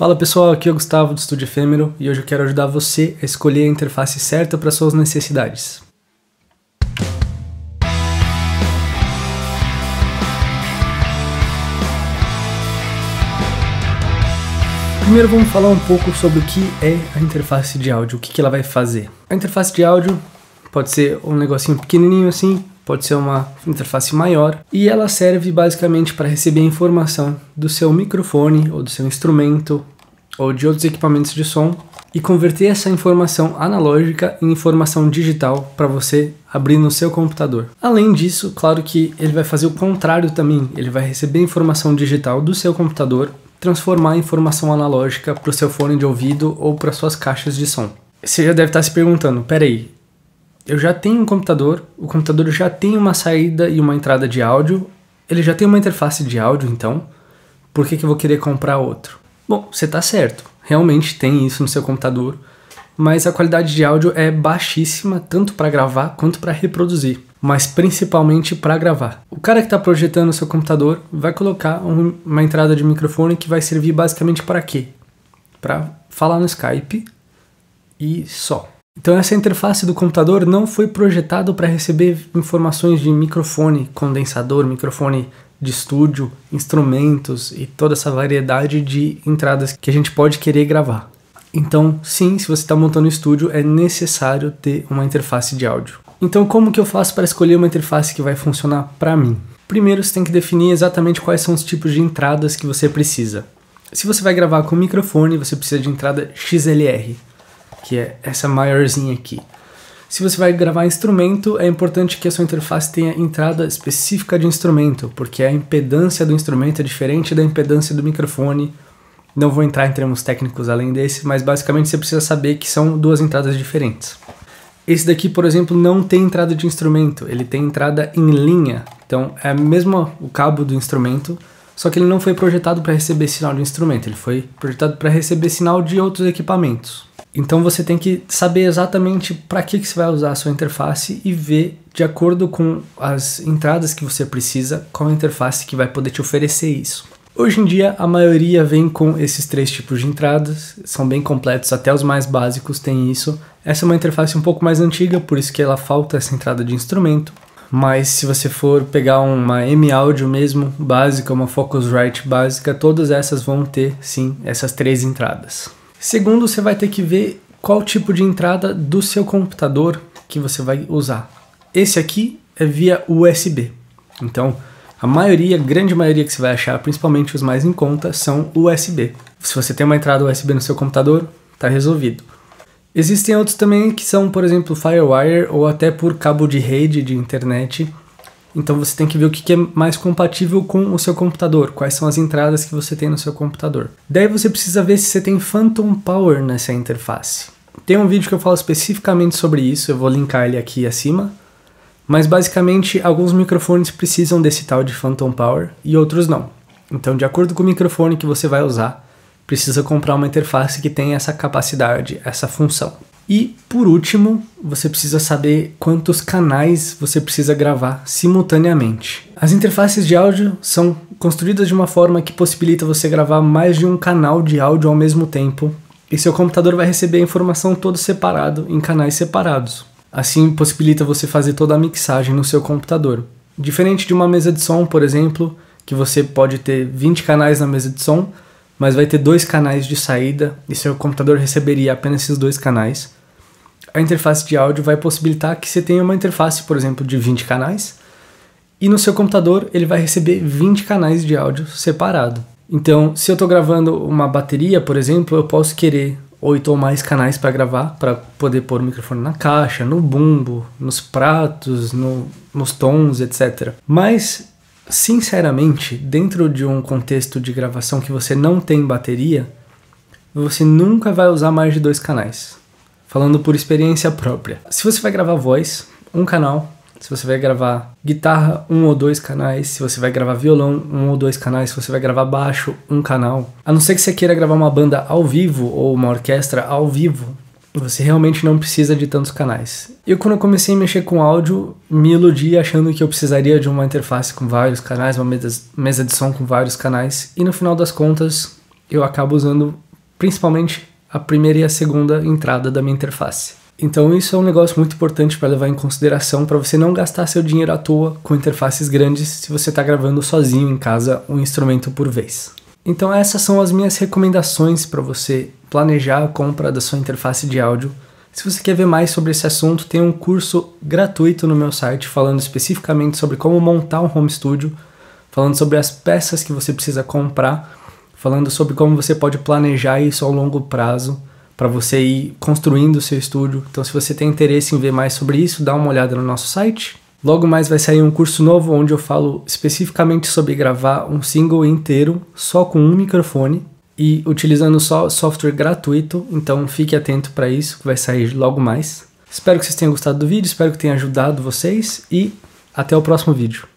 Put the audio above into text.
Fala pessoal, aqui é o Gustavo do Estúdio Efêmero e hoje eu quero ajudar você a escolher a interface certa para suas necessidades. Primeiro vamos falar um pouco sobre o que é a interface de áudio, o que, ela vai fazer. A interface de áudio pode ser um negocinho pequenininho assim, pode ser uma interface maior e ela serve basicamente para receber informação do seu microfone ou do seu instrumento ou de outros equipamentos de som e converter essa informação analógica em informação digital para você abrir no seu computador. Além disso, claro que ele vai fazer o contrário também, ele vai receber informação digital do seu computador transformar a informação analógica para o seu fone de ouvido ou para suas caixas de som. Você já deve estar se perguntando, peraí, eu já tenho um computador, o computador já tem uma saída e uma entrada de áudio, ele já tem uma interface de áudio, então por que, que eu vou querer comprar outro? Bom, você está certo, realmente tem isso no seu computador, mas a qualidade de áudio é baixíssima tanto para gravar quanto para reproduzir mas principalmente para gravar. O cara que está projetando o seu computador vai colocar um, uma entrada de microfone que vai servir basicamente para quê? Para falar no Skype e só. Então essa interface do computador não foi projetado para receber informações de microfone, condensador, microfone de estúdio, instrumentos e toda essa variedade de entradas que a gente pode querer gravar. Então, sim, se você está montando um estúdio, é necessário ter uma interface de áudio. Então, como que eu faço para escolher uma interface que vai funcionar para mim? Primeiro, você tem que definir exatamente quais são os tipos de entradas que você precisa. Se você vai gravar com microfone, você precisa de entrada XLR, que é essa maiorzinha aqui. Se você vai gravar instrumento, é importante que a sua interface tenha entrada específica de instrumento, porque a impedância do instrumento é diferente da impedância do microfone. Não vou entrar em termos técnicos além desse, mas basicamente você precisa saber que são duas entradas diferentes. Esse daqui, por exemplo, não tem entrada de instrumento, ele tem entrada em linha. Então é mesmo o cabo do instrumento, só que ele não foi projetado para receber sinal de instrumento, ele foi projetado para receber sinal de outros equipamentos. Então você tem que saber exatamente para que, que você vai usar a sua interface e ver, de acordo com as entradas que você precisa, qual a interface que vai poder te oferecer isso. Hoje em dia, a maioria vem com esses três tipos de entradas, são bem completos, até os mais básicos têm isso. Essa é uma interface um pouco mais antiga, por isso que ela falta essa entrada de instrumento. Mas se você for pegar uma M-Audio mesmo, básica, uma Focusrite básica, todas essas vão ter, sim, essas três entradas. Segundo, você vai ter que ver qual tipo de entrada do seu computador que você vai usar. Esse aqui é via USB. Então, a maioria, grande maioria que você vai achar, principalmente os mais em conta, são USB. Se você tem uma entrada USB no seu computador, está resolvido. Existem outros também que são, por exemplo, Firewire ou até por cabo de rede de internet. Então você tem que ver o que é mais compatível com o seu computador, quais são as entradas que você tem no seu computador. Daí você precisa ver se você tem Phantom Power nessa interface. Tem um vídeo que eu falo especificamente sobre isso, eu vou linkar ele aqui acima. Mas basicamente, alguns microfones precisam desse tal de Phantom Power e outros não. Então, de acordo com o microfone que você vai usar, precisa comprar uma interface que tenha essa capacidade, essa função. E por último, você precisa saber quantos canais você precisa gravar simultaneamente. As interfaces de áudio são construídas de uma forma que possibilita você gravar mais de um canal de áudio ao mesmo tempo, e seu computador vai receber a informação todo separado em canais separados. Assim possibilita você fazer toda a mixagem no seu computador. Diferente de uma mesa de som, por exemplo, que você pode ter 20 canais na mesa de som, mas vai ter dois canais de saída e seu computador receberia apenas esses dois canais. A interface de áudio vai possibilitar que você tenha uma interface, por exemplo, de 20 canais, e no seu computador ele vai receber 20 canais de áudio separado. Então, se eu estou gravando uma bateria, por exemplo, eu posso querer oito ou mais canais para gravar, para poder pôr o microfone na caixa, no bumbo, nos pratos, no, nos tons, etc. Mas, sinceramente, dentro de um contexto de gravação que você não tem bateria, você nunca vai usar mais de dois canais. Falando por experiência própria. Se você vai gravar voz, um canal se você vai gravar guitarra, um ou dois canais, se você vai gravar violão, um ou dois canais, se você vai gravar baixo, um canal. A não ser que você queira gravar uma banda ao vivo ou uma orquestra ao vivo, você realmente não precisa de tantos canais. Eu, quando eu comecei a mexer com áudio, me iludi achando que eu precisaria de uma interface com vários canais, uma mesa de som com vários canais, e no final das contas, eu acabo usando principalmente a primeira e a segunda entrada da minha interface. Então isso é um negócio muito importante para levar em consideração para você não gastar seu dinheiro à toa com interfaces grandes se você está gravando sozinho em casa um instrumento por vez. Então essas são as minhas recomendações para você planejar a compra da sua interface de áudio. Se você quer ver mais sobre esse assunto, tem um curso gratuito no meu site falando especificamente sobre como montar um home studio, falando sobre as peças que você precisa comprar, falando sobre como você pode planejar isso ao longo prazo para você ir construindo o seu estúdio. Então, se você tem interesse em ver mais sobre isso, dá uma olhada no nosso site. Logo mais vai sair um curso novo onde eu falo especificamente sobre gravar um single inteiro só com um microfone e utilizando só software gratuito. Então, fique atento para isso, que vai sair logo mais. Espero que vocês tenham gostado do vídeo, espero que tenha ajudado vocês e até o próximo vídeo.